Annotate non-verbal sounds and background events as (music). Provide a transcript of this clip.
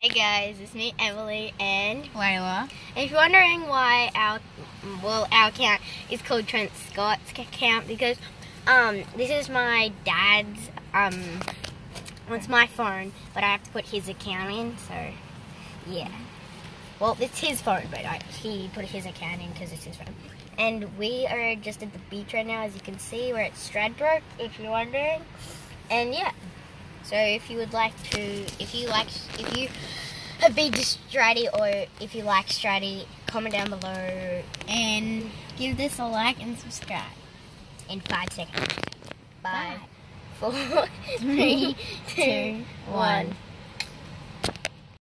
Hey guys, it's me, Emily, and Layla. And if you're wondering why our well our account is called Trent Scott's account because um this is my dad's um well, it's my phone, but I have to put his account in, so yeah. Well, it's his phone, but I, he put his account in because it's his phone. And we are just at the beach right now, as you can see. We're at Stradbroke, if you're wondering. And yeah, so if you would like to, if you like, if you have been to Straddie or if you like Straddie, comment down below And give this a like and subscribe. in five seconds. Five, Bye. four, (laughs) three, (laughs) two, one.